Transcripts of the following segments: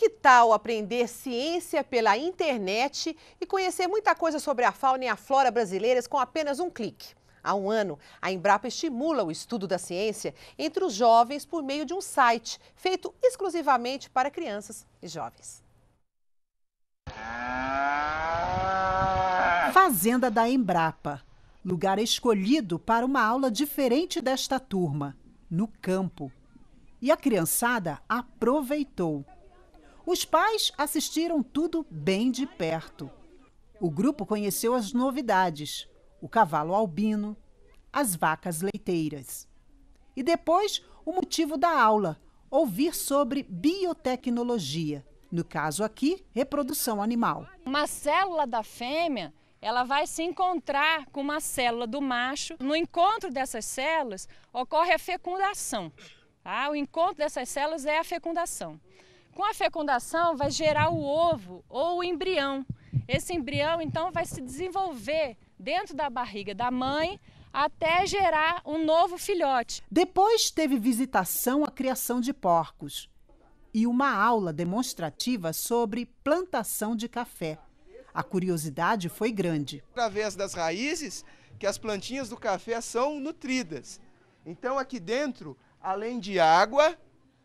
Que tal aprender ciência pela internet e conhecer muita coisa sobre a fauna e a flora brasileiras com apenas um clique? Há um ano, a Embrapa estimula o estudo da ciência entre os jovens por meio de um site feito exclusivamente para crianças e jovens. Fazenda da Embrapa lugar escolhido para uma aula diferente desta turma, no campo. E a criançada aproveitou. Os pais assistiram tudo bem de perto. O grupo conheceu as novidades: o cavalo albino, as vacas leiteiras. E depois, o motivo da aula: ouvir sobre biotecnologia. No caso aqui, reprodução animal. Uma célula da fêmea ela vai se encontrar com uma célula do macho. No encontro dessas células ocorre a fecundação. Tá? O encontro dessas células é a fecundação. Com a fecundação vai gerar o ovo ou o embrião. Esse embrião então vai se desenvolver dentro da barriga da mãe até gerar um novo filhote. Depois teve visitação à criação de porcos e uma aula demonstrativa sobre plantação de café. A curiosidade foi grande. Através das raízes que as plantinhas do café são nutridas. Então aqui dentro, além de água,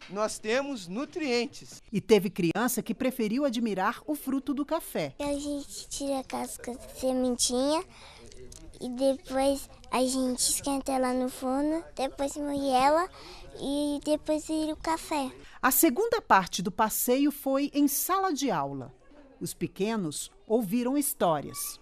nós temos nutrientes. E teve criança que preferiu admirar o fruto do café. A gente tira a casca sementinha e depois a gente esquenta ela no forno, depois moe ela e depois ir o café. A segunda parte do passeio foi em sala de aula. Os pequenos ouviram histórias,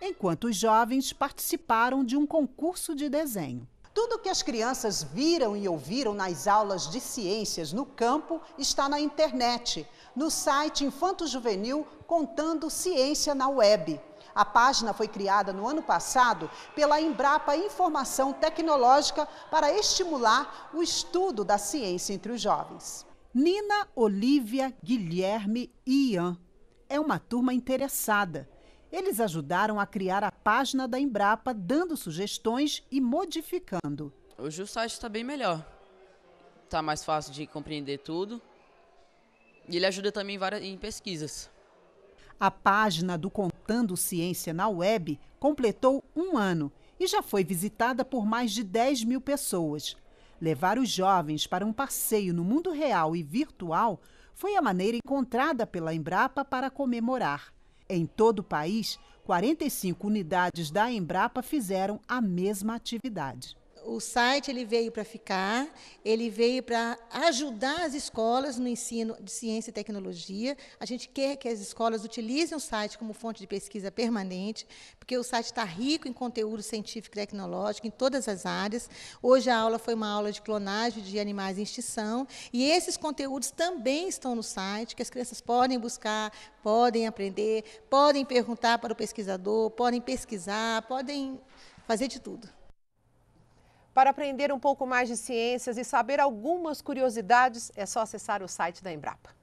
enquanto os jovens participaram de um concurso de desenho. Tudo que as crianças viram e ouviram nas aulas de ciências no campo está na internet, no site Infanto Juvenil Contando Ciência na Web. A página foi criada no ano passado pela Embrapa Informação Tecnológica para estimular o estudo da ciência entre os jovens. Nina, Olivia, Guilherme e Ian é uma turma interessada. Eles ajudaram a criar a página da Embrapa, dando sugestões e modificando. Hoje o site está bem melhor. Está mais fácil de compreender tudo. E ele ajuda também em, várias, em pesquisas. A página do Contando Ciência na web completou um ano e já foi visitada por mais de 10 mil pessoas. Levar os jovens para um passeio no mundo real e virtual foi a maneira encontrada pela Embrapa para comemorar. Em todo o país, 45 unidades da Embrapa fizeram a mesma atividade o site ele veio para ficar, ele veio para ajudar as escolas no ensino de ciência e tecnologia. A gente quer que as escolas utilizem o site como fonte de pesquisa permanente, porque o site está rico em conteúdo científico e tecnológico em todas as áreas. Hoje a aula foi uma aula de clonagem de animais em extinção, e esses conteúdos também estão no site, que as crianças podem buscar, podem aprender, podem perguntar para o pesquisador, podem pesquisar, podem fazer de tudo. Para aprender um pouco mais de ciências e saber algumas curiosidades, é só acessar o site da Embrapa.